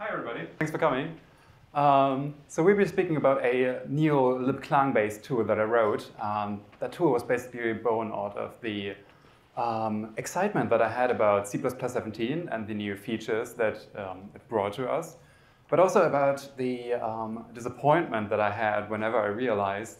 Hi, everybody. Thanks for coming. Um, so we'll be speaking about a new libclang-based tool that I wrote. Um, that tool was basically born out of the um, excitement that I had about C++17 and the new features that um, it brought to us, but also about the um, disappointment that I had whenever I realized,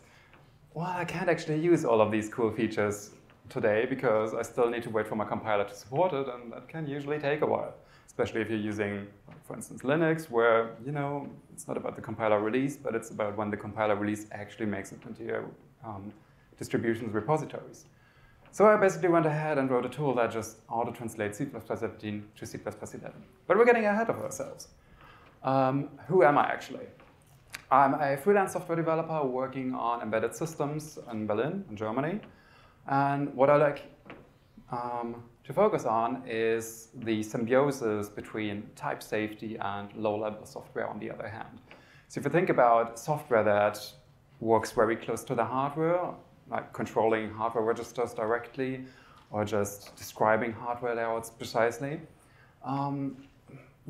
well, I can't actually use all of these cool features today because I still need to wait for my compiler to support it, and that can usually take a while, especially if you're using, for instance, Linux, where you know it's not about the compiler release, but it's about when the compiler release actually makes it into your um, distribution's repositories. So I basically went ahead and wrote a tool that just auto-translates C++17 to C++11. But we're getting ahead of ourselves. Um, who am I actually? I'm a freelance software developer working on embedded systems in Berlin, in Germany. And what I like um, to focus on is the symbiosis between type safety and low-level software on the other hand. So if you think about software that works very close to the hardware, like controlling hardware registers directly or just describing hardware layouts precisely. Um,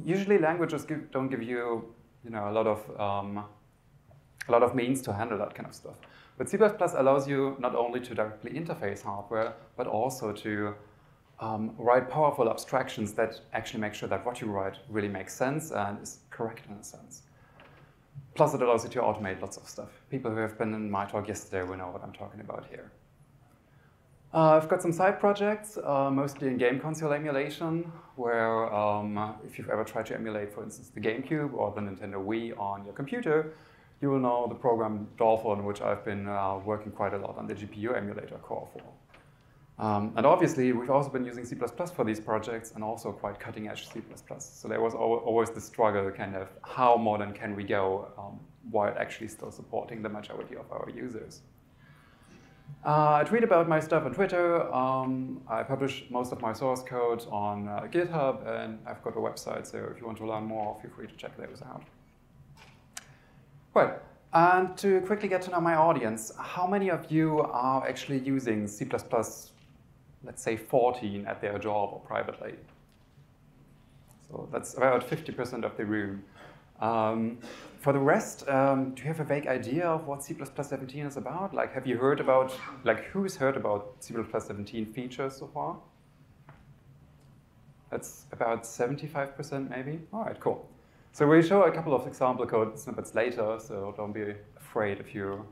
usually languages give, don't give you, you know, a lot of um, a lot of means to handle that kind of stuff. But C++ allows you not only to directly interface hardware, but also to um, write powerful abstractions that actually make sure that what you write really makes sense and is correct in a sense. Plus, it allows you to automate lots of stuff. People who have been in my talk yesterday will know what I'm talking about here. Uh, I've got some side projects, uh, mostly in game console emulation, where um, if you've ever tried to emulate, for instance, the GameCube or the Nintendo Wii on your computer, you will know the program Dolphin, which I've been uh, working quite a lot on the GPU emulator core for. Um, and obviously, we've also been using C++ for these projects and also quite cutting edge C++. So there was always the struggle, kind of, how modern can we go um, while actually still supporting the majority of our users. Uh, I tweet about my stuff on Twitter. Um, I publish most of my source code on uh, GitHub, and I've got a website, so if you want to learn more, feel free to check those out. Right, and to quickly get to know my audience, how many of you are actually using C++ let's say 14 at their job or privately. So that's about 50% of the room. Um, for the rest, um, do you have a vague idea of what C++17 is about? Like, have you heard about, like, who's heard about C++17 features so far? That's about 75% maybe? All right, cool. So we'll show a couple of example code snippets later, so don't be afraid if you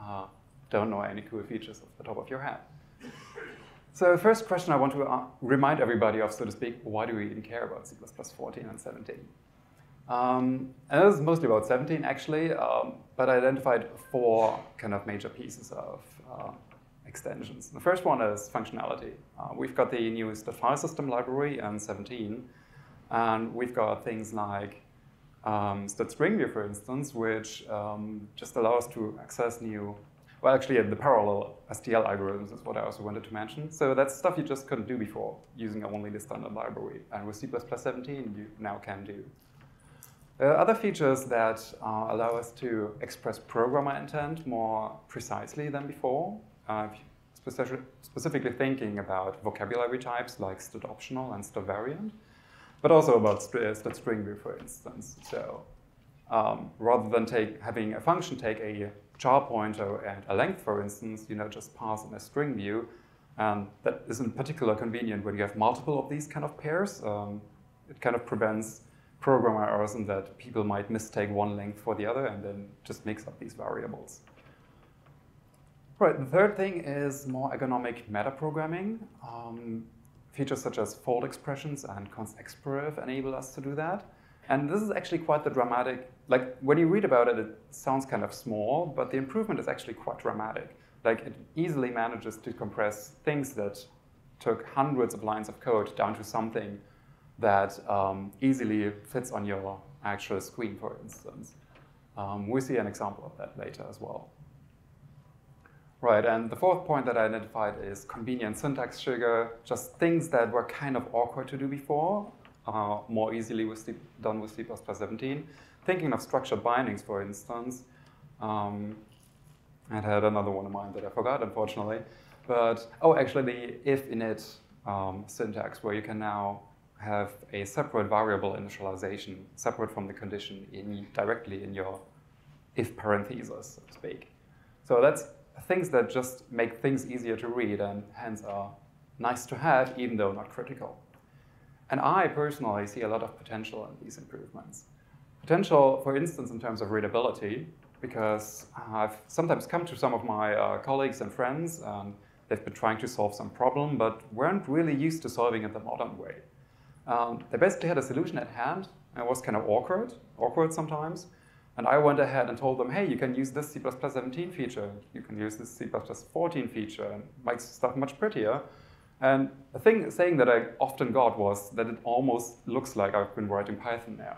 uh, don't know any cool features off the top of your head. So the first question I want to uh, remind everybody of, so to speak, why do we even care about C++ 14 and 17? Um, and this is mostly about 17, actually, um, but I identified four kind of major pieces of uh, extensions. The first one is functionality. Uh, we've got the newest file system library in 17, and we've got things like um, std_stringview, for instance, which um, just allows to access new well, actually, the parallel STL algorithms is what I also wanted to mention. So that's stuff you just couldn't do before using only the standard library. And with C++17, you now can do. Are other features that uh, allow us to express programmer intent more precisely than before. Uh, specific, specifically thinking about vocabulary types like std optional and std variant, but also about std string view, for instance. So um, rather than take, having a function take a char pointer and a length, for instance, you know, just pass in a string view. And that is in particular convenient when you have multiple of these kind of pairs. Um, it kind of prevents programmer errors in that people might mistake one length for the other and then just mix up these variables. Right, the third thing is more ergonomic metaprogramming. Um, features such as fold expressions and const_expr_if enable us to do that. And this is actually quite the dramatic, like when you read about it, it sounds kind of small, but the improvement is actually quite dramatic. Like it easily manages to compress things that took hundreds of lines of code down to something that um, easily fits on your actual screen, for instance. Um, we see an example of that later as well. Right, and the fourth point that I identified is convenient syntax sugar, just things that were kind of awkward to do before, uh, more easily with C, done with C++ 17. Thinking of structured bindings, for instance, um, I had another one in mind that I forgot, unfortunately. But, oh, actually the if init um, syntax, where you can now have a separate variable initialization, separate from the condition in, directly in your if parenthesis, so to speak. So that's things that just make things easier to read and hence are nice to have, even though not critical. And I personally see a lot of potential in these improvements. Potential, for instance, in terms of readability, because I've sometimes come to some of my uh, colleagues and friends, and they've been trying to solve some problem, but weren't really used to solving it the modern way. Um, they basically had a solution at hand, and it was kind of awkward, awkward sometimes, and I went ahead and told them, hey, you can use this C++17 feature, you can use this C++14 feature, and make stuff much prettier. And the thing saying that I often got was that it almost looks like I've been writing Python now,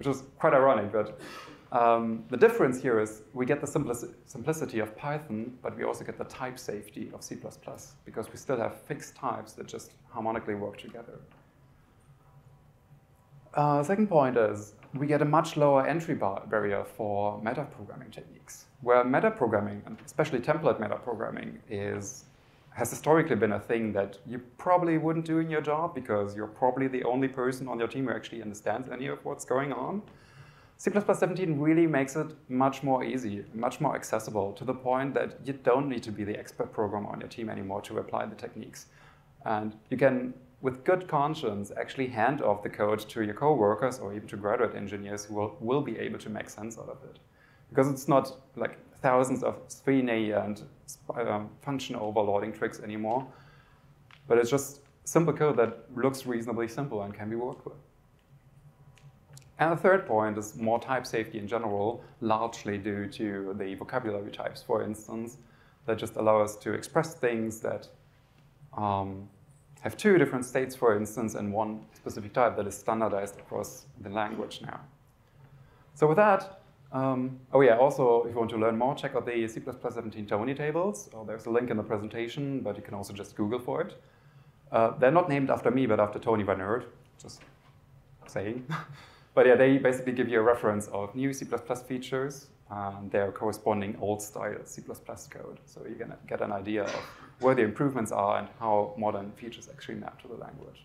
which is quite ironic, but um, the difference here is we get the simplicity of Python, but we also get the type safety of C++ because we still have fixed types that just harmonically work together. Uh, second point is we get a much lower entry bar barrier for metaprogramming techniques, where metaprogramming, and especially template metaprogramming, is has historically been a thing that you probably wouldn't do in your job because you're probably the only person on your team who actually understands any of what's going on. C++17 really makes it much more easy, much more accessible to the point that you don't need to be the expert programmer on your team anymore to apply the techniques. And you can with good conscience, actually hand off the code to your coworkers or even to graduate engineers who will, will be able to make sense out of it. Because it's not like thousands of SFINAE and um, function overloading tricks anymore, but it's just simple code that looks reasonably simple and can be worked with. And the third point is more type safety in general, largely due to the vocabulary types, for instance, that just allow us to express things that um, have two different states, for instance, and one specific type that is standardized across the language now. So with that, um, oh yeah, also if you want to learn more, check out the C++17 Tony tables. Oh, there's a link in the presentation, but you can also just Google for it. Uh, they're not named after me, but after Tony Van just saying. but yeah, they basically give you a reference of new C++ features and their corresponding old-style C++ code. So going to get an idea of where the improvements are and how modern features actually map to the language.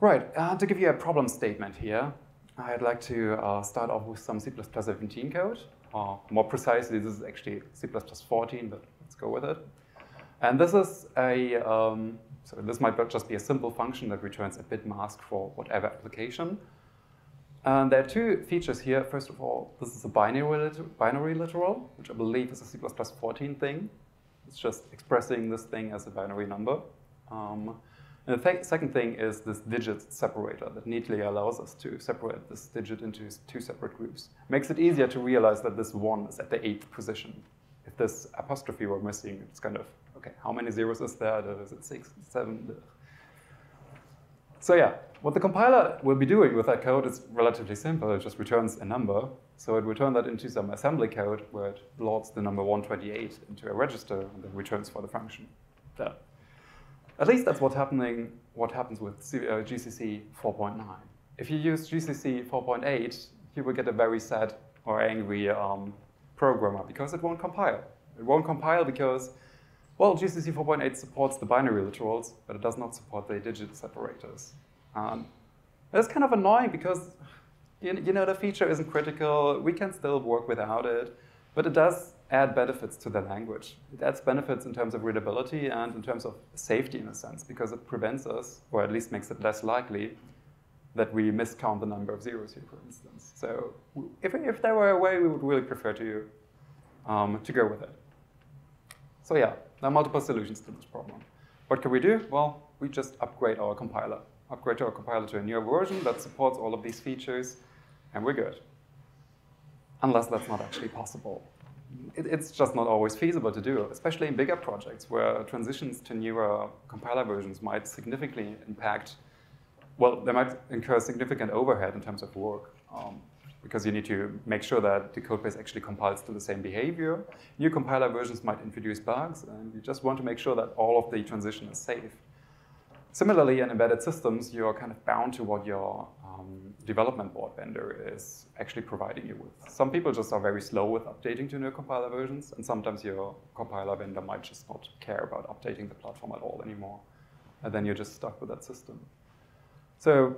Right, uh, to give you a problem statement here, I'd like to uh, start off with some C++17 code. Uh, more precisely, this is actually C++14, but let's go with it. And this is a, um, so this might just be a simple function that returns a bit mask for whatever application. And there are two features here. First of all, this is a binary, binary literal, which I believe is a C++14 thing. It's just expressing this thing as a binary number. Um, and the th second thing is this digit separator that neatly allows us to separate this digit into two separate groups. Makes it easier to realize that this one is at the eighth position. If this apostrophe were missing, it's kind of, okay, how many zeros is there? Is it six, seven? So yeah, what the compiler will be doing with that code is relatively simple. It just returns a number. So it returns that into some assembly code where it loads the number 128 into a register and then returns for the function. There. At least that's what's happening, what happens with uh, GCC 4.9. If you use GCC 4.8, you will get a very sad or angry um, programmer because it won't compile. It won't compile because, well, GCC 4.8 supports the binary literals, but it does not support the digit separators. Um, it's kind of annoying because you know the feature isn't critical. We can still work without it, but it does add benefits to the language. It adds benefits in terms of readability and in terms of safety in a sense because it prevents us, or at least makes it less likely, that we miscount the number of zeros here, for instance. So if, if there were a way, we would really prefer to, um, to go with it. So yeah, there are multiple solutions to this problem. What can we do? Well, we just upgrade our compiler upgrade our compiler to a newer version that supports all of these features, and we're good. Unless that's not actually possible. It, it's just not always feasible to do, especially in bigger projects where transitions to newer compiler versions might significantly impact, well, they might incur significant overhead in terms of work. Um, because you need to make sure that the codebase actually compiles to the same behavior. New compiler versions might introduce bugs, and you just want to make sure that all of the transition is safe. Similarly, in embedded systems, you're kind of bound to what your um, development board vendor is actually providing you with. Some people just are very slow with updating to new compiler versions, and sometimes your compiler vendor might just not care about updating the platform at all anymore. and then you're just stuck with that system. So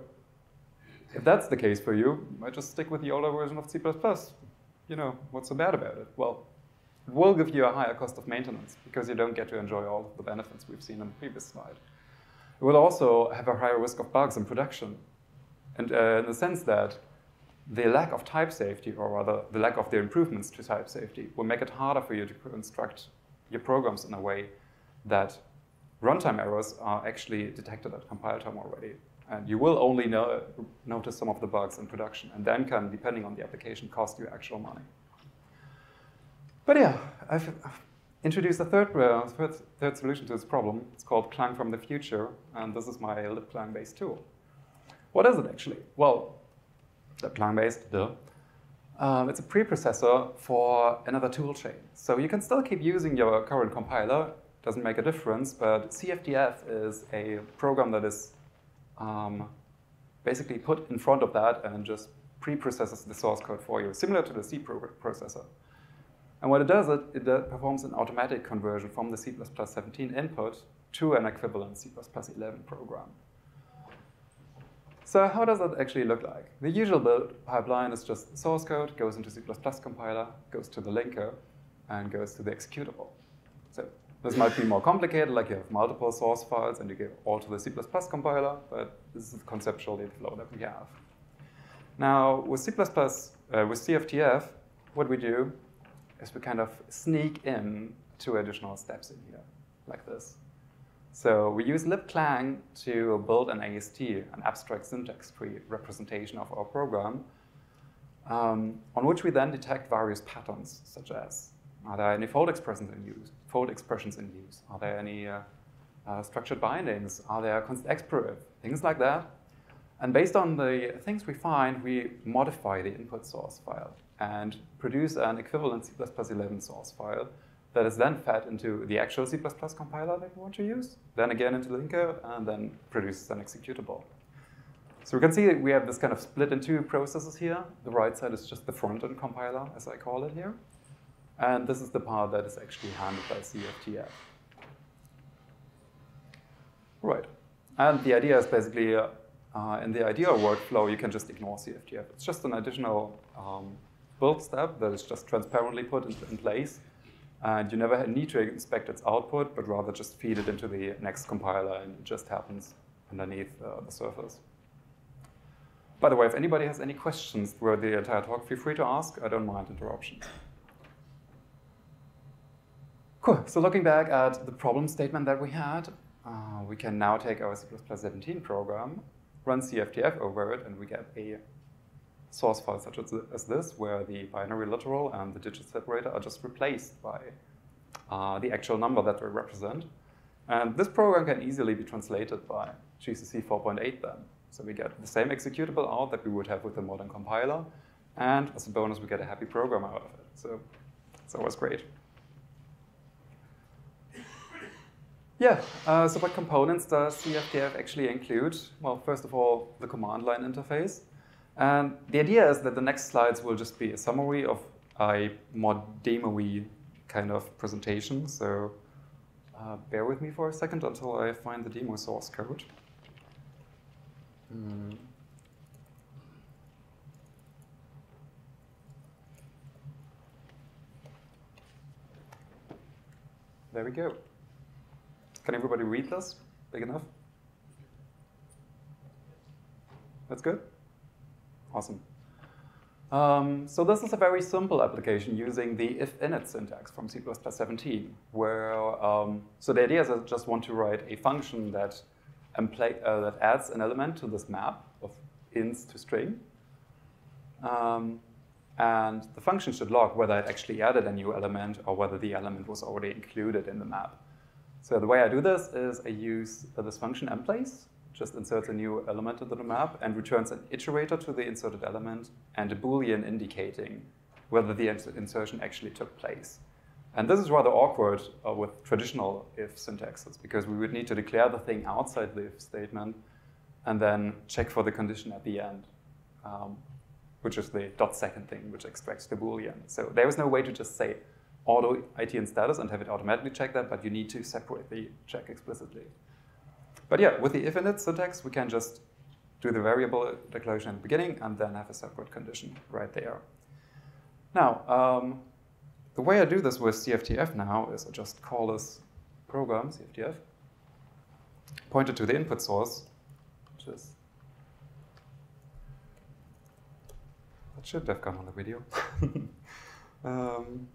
if that's the case for you, I just stick with the older version of C++. You know, what's so bad about it? Well, it will give you a higher cost of maintenance because you don't get to enjoy all the benefits we've seen on the previous slide. It will also have a higher risk of bugs in production. And uh, in the sense that the lack of type safety, or rather the lack of the improvements to type safety, will make it harder for you to construct your programs in a way that runtime errors are actually detected at compile time already. And you will only know, notice some of the bugs in production, and then can, depending on the application, cost you actual money. But yeah, I've introduced a third, uh, third, third, solution to this problem. It's called Clang from the Future, and this is my libclang-based tool. What is it actually? Well, libclang-based, duh. Um, it's a preprocessor for another toolchain. So you can still keep using your current compiler, doesn't make a difference, but CFTF is a program that is um, basically put in front of that and just pre-processes the source code for you, similar to the C processor. And what it does, it, it performs an automatic conversion from the C++17 input to an equivalent C++11 program. So how does that actually look like? The usual build pipeline is just source code, goes into C++ compiler, goes to the linker, and goes to the executable. So this might be more complicated, like you have multiple source files and you give all to the C++ compiler, but this is conceptually the flow that we have. Now, with C++, uh, with CFTF, what we do is we kind of sneak in two additional steps in here, like this. So we use libclang to build an AST, an abstract syntax-tree representation of our program, um, on which we then detect various patterns, such as are there any fold expressions in use? Fold expressions in use? Are there any uh, uh, structured bindings? Are there constant experative? Things like that. And based on the things we find, we modify the input source file and produce an equivalent C++11 source file that is then fed into the actual C++ compiler that we want to use, then again into the linker, and then produces an executable. So we can see we have this kind of split in two processes here. The right side is just the front-end compiler, as I call it here. And this is the part that is actually handled by CFTF. Right. And the idea is basically, uh, in the ideal workflow, you can just ignore CFTF. It's just an additional um, build step that is just transparently put in, in, place. And you never need to inspect its output, but rather just feed it into the next compiler, and it just happens underneath uh, the surface. By the way, if anybody has any questions throughout the entire talk, feel free to ask. I don't mind interruptions. Cool. So looking back at the problem statement that we had, uh, we can now take our C++ 17 program, run CFTF over it, and we get a source file such as this, where the binary literal and the digit separator are just replaced by uh, the actual number that they represent. And this program can easily be translated by GCC 4.8 then. So we get the same executable out that we would have with a modern compiler, and as a bonus, we get a happy program out of it. So it's always great. Yeah, uh, so what components does CFTF actually include? Well, first of all, the command line interface. And the idea is that the next slides will just be a summary of a more demo kind of presentation. So uh, bear with me for a second until I find the demo source code. Mm. There we go. Can everybody read this? Big enough? That's good? Awesome. Um, so this is a very simple application using the if-init syntax from C++ 17, where, um, so the idea is I just want to write a function that, uh, that adds an element to this map of ints to string. Um, and the function should log whether it actually added a new element or whether the element was already included in the map. So the way I do this is I use this function emplace, just inserts a new element into the map and returns an iterator to the inserted element and a boolean indicating whether the insertion actually took place. And this is rather awkward uh, with traditional if syntaxes because we would need to declare the thing outside the if statement and then check for the condition at the end, um, which is the dot second thing, which extracts the boolean. So there is no way to just say, auto ITN status and have it automatically check that, but you need to separate the check explicitly. But yeah, with the if init syntax, we can just do the variable declaration at the beginning and then have a separate condition right there. Now, um, the way I do this with CFTF now is I just call this program, CFTF, point it to the input source, which is, that should have gone on the video. um,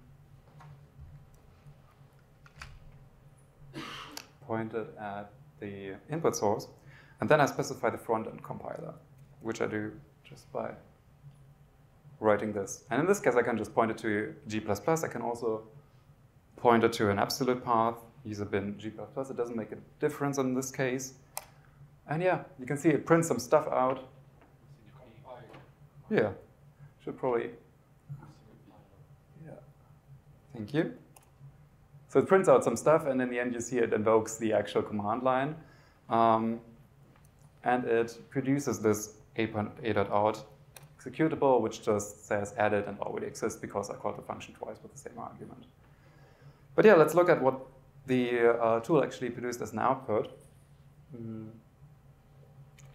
pointed at the input source, and then I specify the front-end compiler, which I do just by writing this. And in this case, I can just point it to G++. I can also point it to an absolute path, use a bin G++. It doesn't make a difference in this case. And yeah, you can see it prints some stuff out. Yeah, should probably. Yeah, thank you. So it prints out some stuff, and in the end, you see it invokes the actual command line. Um, and it produces this a.a.out executable, which just says added and already exists because I called the function twice with the same argument. But yeah, let's look at what the uh, tool actually produced as an output, mm,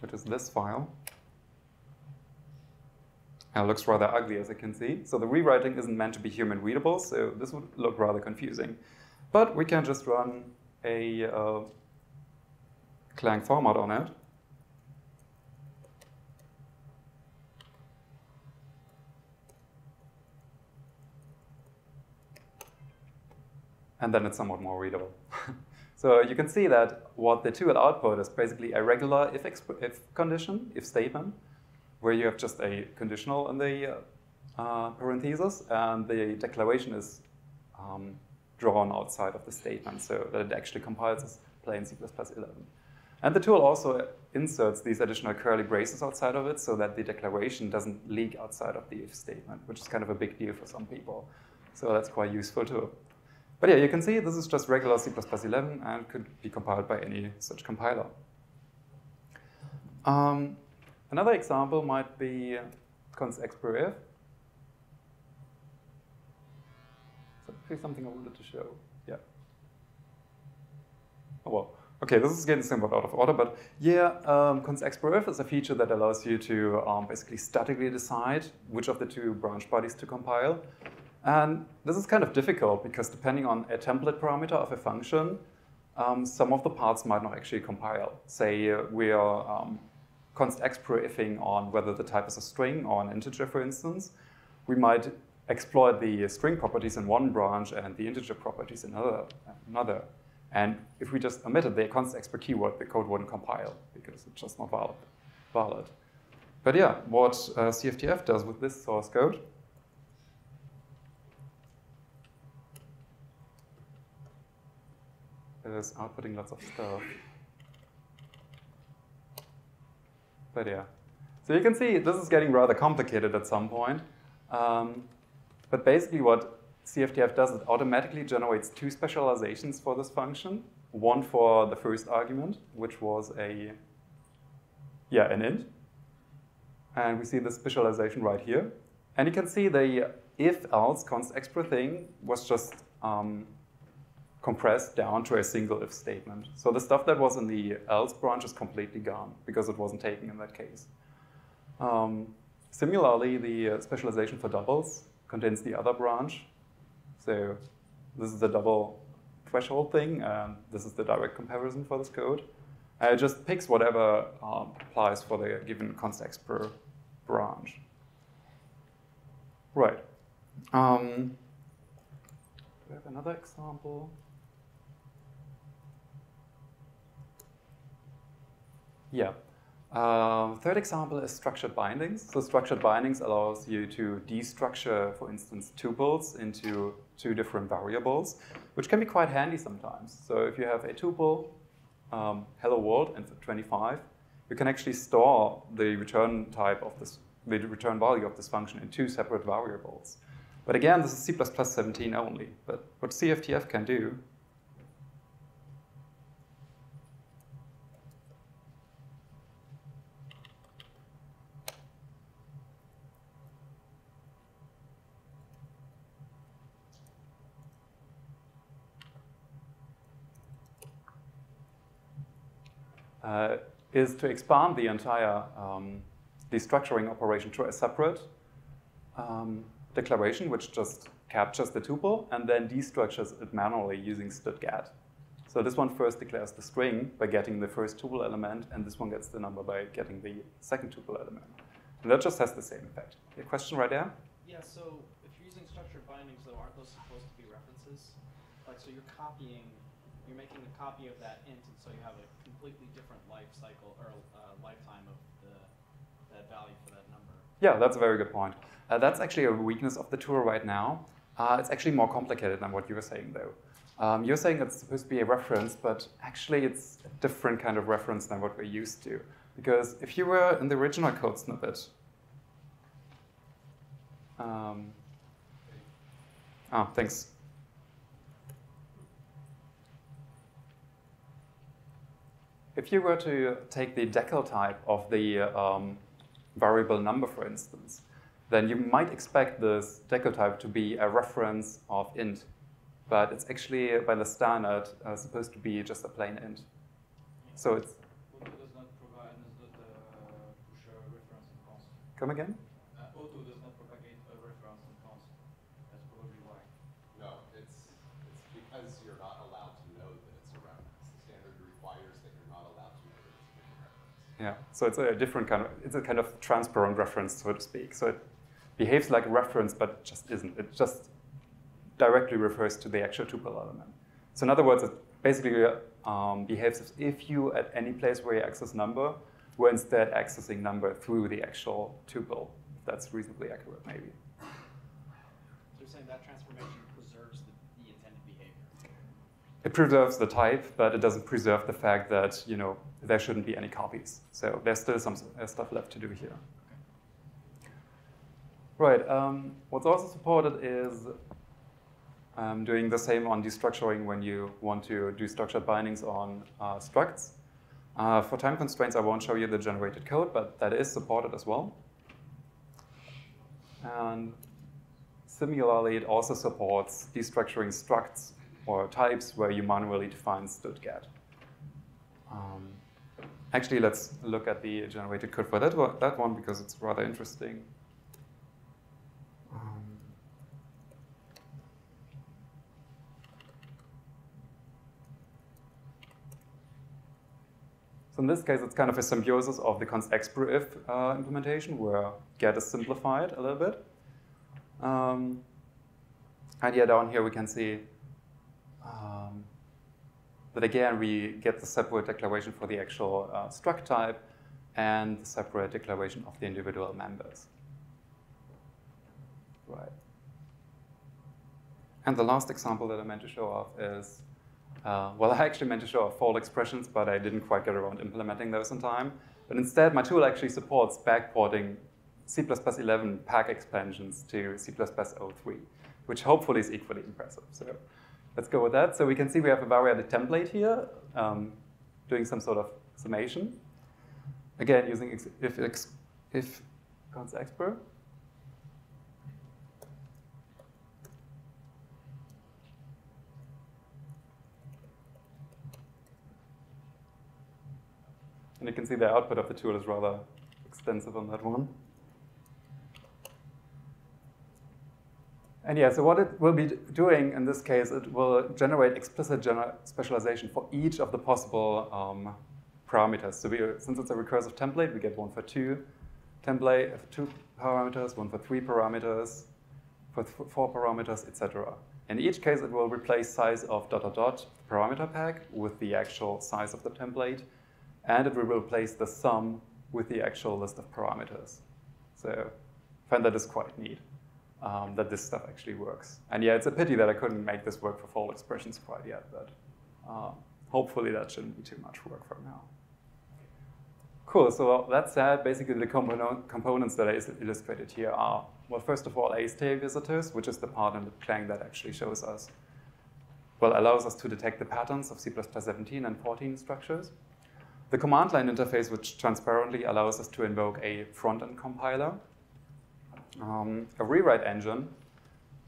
which is this file. It looks rather ugly, as you can see. So the rewriting isn't meant to be human readable, so this would look rather confusing. But we can just run a uh, Clang format on it. and then it's somewhat more readable. so you can see that what the tool output is basically a regular if, if condition, if statement, where you have just a conditional in the uh, parentheses, and the declaration is um, drawn outside of the statement so that it actually compiles as plain C++11. And the tool also inserts these additional curly braces outside of it so that the declaration doesn't leak outside of the if statement, which is kind of a big deal for some people. So that's quite useful too. But yeah, you can see this is just regular C++11 and could be compiled by any such compiler. Um, another example might be const exprif. So something I wanted to show. Yeah. Oh well. Okay, this is getting somewhat out of order, but yeah, um, const exprif is a feature that allows you to um, basically statically decide which of the two branch bodies to compile. And this is kind of difficult because depending on a template parameter of a function, um, some of the parts might not actually compile. Say uh, we are um, const exprifing on whether the type is a string or an integer, for instance. We might exploit the string properties in one branch and the integer properties in another. another. And if we just omitted the const expr keyword, the code wouldn't compile because it's just not valid. valid. But yeah, what uh, CFTF does with this source code is outputting lots of stuff. But yeah. So you can see this is getting rather complicated at some point. Um, but basically what CFTF does, it automatically generates two specializations for this function. One for the first argument, which was a, yeah, an int. And we see the specialization right here. And you can see the if-else const expr thing was just um, compressed down to a single if statement. So the stuff that was in the else branch is completely gone because it wasn't taken in that case. Um, similarly, the uh, specialization for doubles contains the other branch. So this is the double threshold thing, this is the direct comparison for this code. And it just picks whatever um, applies for the given const per branch. Right. Um, do we have another example? Yeah. Um, third example is structured bindings. So structured bindings allows you to destructure, for instance, tuples into two different variables, which can be quite handy sometimes. So if you have a tuple, um, hello world, and 25, you can actually store the return type of this, the return value of this function in two separate variables. But again, this is C++ 17 only. But what CFTF can do uh, is to expand the entire um, destructuring operation to a separate um, declaration, which just captures the tuple and then destructures it manually using stdget. So this one first declares the string by getting the first tuple element, and this one gets the number by getting the second tuple element. And that just has the same effect. A question right there? Yeah, so if you're using structured bindings, though, aren't those supposed to be references? Like, so you're copying, you're making a copy of that int, and so you have a completely different life cycle or uh, lifetime of the that value for that number. Yeah, that's a very good point. Uh, that's actually a weakness of the tool right now. Uh, it's actually more complicated than what you were saying, though. Um, you're saying it's supposed to be a reference, but actually it's a different kind of reference than what we're used to. Because if you were in the original code snippet, um, oh, thanks. If you were to take the decltype of the um, variable number, for instance, then you might expect this decltype to be a reference of int but it's actually by the standard uh, supposed to be just a plain int. So it's. Auto does not provide does not uh, push a reference in const. Come again? Uh, Auto does not propagate a reference in const. That's probably why. No, it's it's because you're not allowed to know that it's a reference. The standard requires that you're not allowed to know that it's a reference. Yeah. So it's a different kind of it's a kind of transparent reference, so to speak. So it behaves like a reference, but just isn't. It just directly refers to the actual tuple element. So in other words, it basically um, behaves as if you, at any place where you access number, were instead accessing number through the actual tuple. That's reasonably accurate, maybe. So you're saying that transformation It preserves the type, but it doesn't preserve the fact that you know there shouldn't be any copies. So there's still some stuff left to do here. Right. Um, what's also supported is um, doing the same on destructuring when you want to do structured bindings on uh, structs. Uh, for time constraints, I won't show you the generated code, but that is supported as well. And similarly, it also supports destructuring structs or types where you manually define stdget. Um, actually, let's look at the generated code for that one, that one because it's rather interesting. So in this case, it's kind of a symbiosis of the const if uh, implementation, where get is simplified a little bit. Um, and yeah, down here we can see um, that again, we get the separate declaration for the actual uh, struct type and the separate declaration of the individual members. Right. And the last example that I meant to show off is uh, well, I actually meant to show fold expressions, but I didn't quite get around implementing those in time. But instead, my tool actually supports backporting C++11 pack expansions to C++03, which hopefully is equally impressive. So let's go with that. So we can see we have a variable template here, um, doing some sort of summation. Again, using if, if, if const expr. And you can see the output of the tool is rather extensive on that one. And yeah, so what it will be doing in this case, it will generate explicit specialization for each of the possible um, parameters. So we, since it's a recursive template, we get one for two template, uh, two parameters, one for three parameters, for four parameters, etc. In each case, it will replace size of dot dot dot parameter pack with the actual size of the template and it will replace the sum with the actual list of parameters. So I find that is quite neat, um, that this stuff actually works. And yeah, it's a pity that I couldn't make this work for fold expressions quite yet, but um, hopefully that shouldn't be too much work for now. Cool, so that said, basically the component, components that I illustrated here are, well, first of all, ASTA visitors, which is the part in the Clang that actually shows us, well, allows us to detect the patterns of C++ 17 and 14 structures. The command line interface, which transparently allows us to invoke a front-end compiler. Um, a rewrite engine,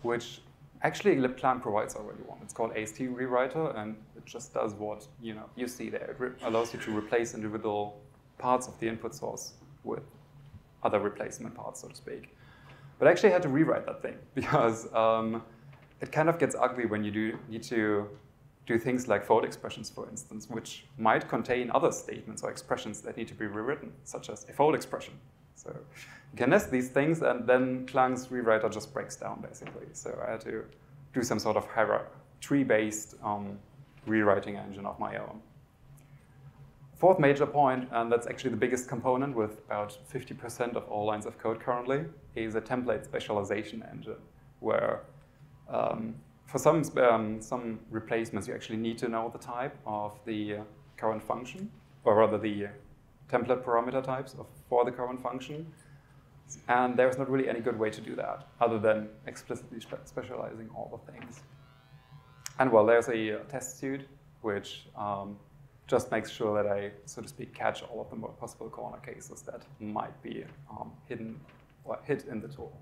which actually, libclang provides already one. It's called AST Rewriter, and it just does what you know you see there. It allows you to replace individual parts of the input source with other replacement parts, so to speak. But I actually had to rewrite that thing because um, it kind of gets ugly when you do need to do things like fold expressions, for instance, which might contain other statements or expressions that need to be rewritten, such as a fold expression. So you can nest these things, and then Clang's rewriter just breaks down, basically. So I had to do some sort of tree-based um, rewriting engine of my own. Fourth major point, and that's actually the biggest component with about 50% of all lines of code currently, is a template specialization engine, where um, for some, um, some replacements, you actually need to know the type of the current function, or rather the template parameter types of, for the current function. And there's not really any good way to do that, other than explicitly spe specializing all the things. And well, there's a uh, test suite, which um, just makes sure that I, so to speak, catch all of the possible corner cases that might be um, hidden or hit in the tool.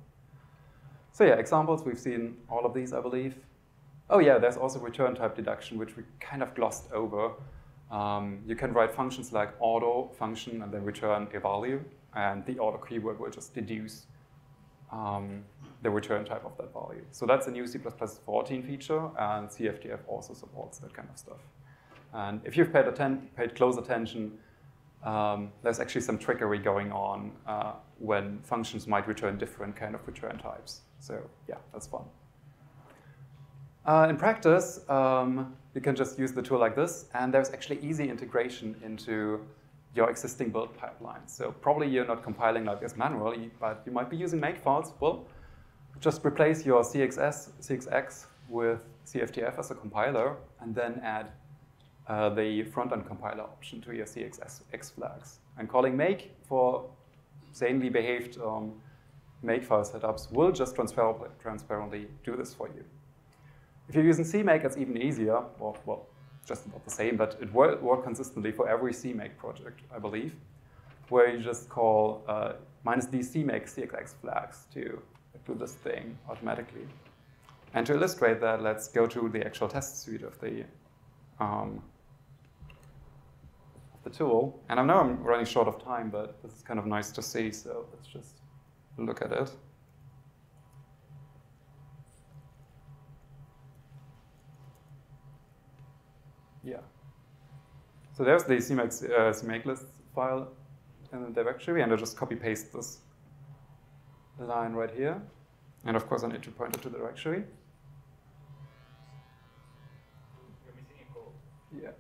So yeah, examples, we've seen all of these, I believe. Oh yeah, there's also return type deduction, which we kind of glossed over. Um, you can write functions like auto function and then return a value, and the auto keyword will just deduce um, the return type of that value. So that's a new C++ 14 feature, and CFTF also supports that kind of stuff. And if you've paid, paid close attention, um, there's actually some trickery going on uh, when functions might return different kind of return types. So yeah, that's fun. Uh, in practice, um, you can just use the tool like this, and there's actually easy integration into your existing build pipeline. So probably you're not compiling like this manually, but you might be using makefiles. Well, just replace your CXS, CXX with CFTF as a compiler, and then add uh, the front-end compiler option to your CXX flags. And calling make for sanely behaved um, makefile setups will just transparently do this for you. If you're using CMake, it's even easier, or, well, just about the same, but it works work consistently for every CMake project, I believe, where you just call uh, minus d CMake CXX flags to do this thing automatically. And to illustrate that, let's go to the actual test suite of the, um, the tool. And I know I'm running short of time, but this is kind of nice to see, so let's just look at it. Yeah. So there's the CMake, uh, CMake list file in the directory, and I just copy paste this line right here. And of course, I need to point it to the directory. Yeah.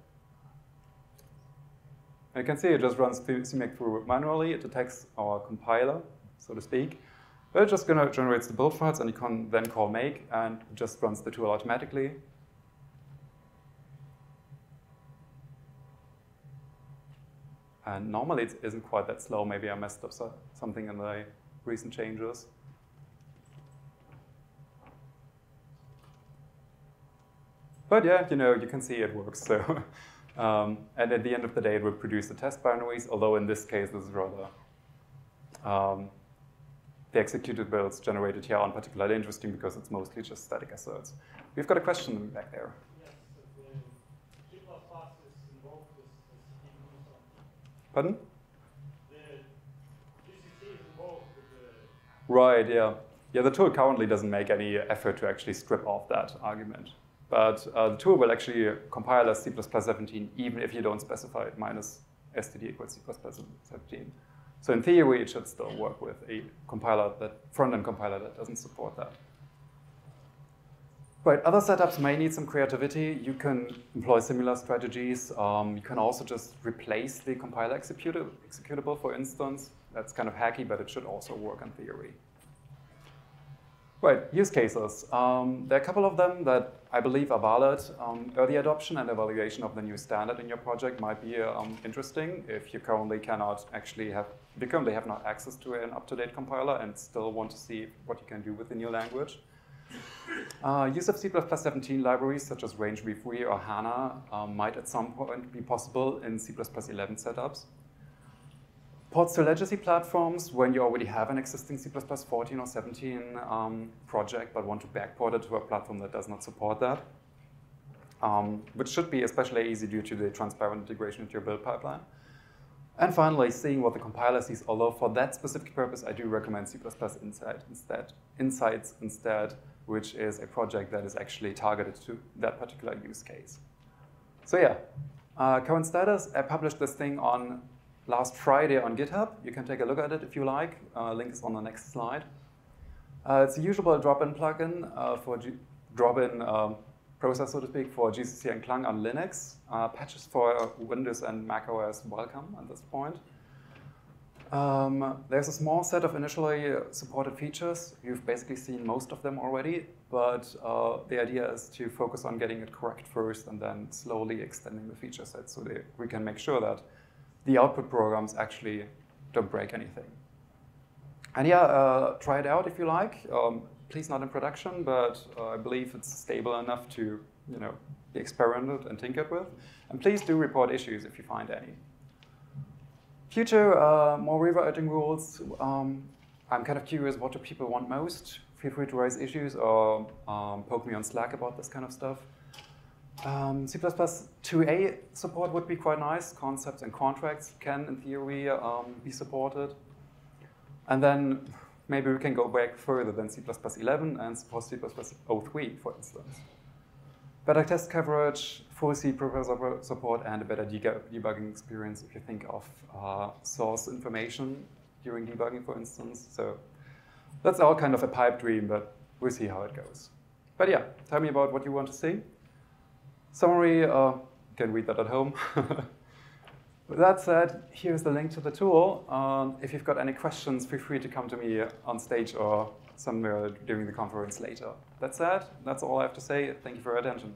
And you can see it just runs CMake through manually. It detects our compiler, so to speak. But it's just going to generate the build files, and you can then call make, and it just runs the tool automatically. And normally it isn't quite that slow. Maybe I messed up so, something in the recent changes. But yeah, you know, you can see it works. So, um, and at the end of the day, it will produce the test binaries. Although in this case, this is rather um, the executed builds generated here aren't particularly interesting because it's mostly just static asserts. We've got a question back there. Pardon? Right, yeah. Yeah, the tool currently doesn't make any effort to actually strip off that argument. But uh, the tool will actually compile as C++ 17 even if you don't specify it minus std equals C++ 17. So in theory, it should still work with a compiler that front-end compiler that doesn't support that. Right, other setups may need some creativity. You can employ similar strategies. Um, you can also just replace the compiler executable, for instance. That's kind of hacky, but it should also work in theory. Right, use cases. Um, there are a couple of them that I believe are valid. Um, early adoption and evaluation of the new standard in your project might be um, interesting if you currently cannot actually have, if you currently have not access to an up-to-date compiler and still want to see what you can do with the new language. Uh, use of C++17 libraries such as rangev3 or HANA um, might at some point be possible in C++11 setups. ports to legacy platforms when you already have an existing C++ 14 or 17 um, project but want to backport it to a platform that does not support that, um, which should be especially easy due to the transparent integration into your build pipeline. And finally, seeing what the compiler sees, although for that specific purpose, I do recommend C++ Insight instead, Insights instead, which is a project that is actually targeted to that particular use case. So yeah, uh, current status, I published this thing on last Friday on GitHub. You can take a look at it if you like. Uh, link is on the next slide. Uh, it's a usual drop-in plugin uh, for drop-in um, process, so to speak, for GCC and Clang on Linux. Uh, patches for Windows and Mac OS welcome at this point. Um, there's a small set of initially supported features. You've basically seen most of them already, but uh, the idea is to focus on getting it correct first and then slowly extending the feature set so that we can make sure that the output programs actually don't break anything. And yeah, uh, try it out if you like. Um, please not in production, but uh, I believe it's stable enough to you know, be experimented and tinkered with. And please do report issues if you find any. Future, uh, more rewriting rules. Um, I'm kind of curious, what do people want most? Feel free to raise issues or um, poke me on Slack about this kind of stuff. Um, C++ 2a support would be quite nice. Concepts and contracts can, in theory, um, be supported. And then maybe we can go back further than C++ 11 and support C++ 03, for instance. Better test coverage, full C preprocessor support, and a better debugging experience if you think of uh, source information during debugging, for instance. So that's all kind of a pipe dream, but we'll see how it goes. But yeah, tell me about what you want to see. Summary, uh, you can read that at home. With that said, here's the link to the tool. Um, if you've got any questions, feel free to come to me on stage or somewhere during the conference later. That's that that's all I have to say. Thank you for your attention.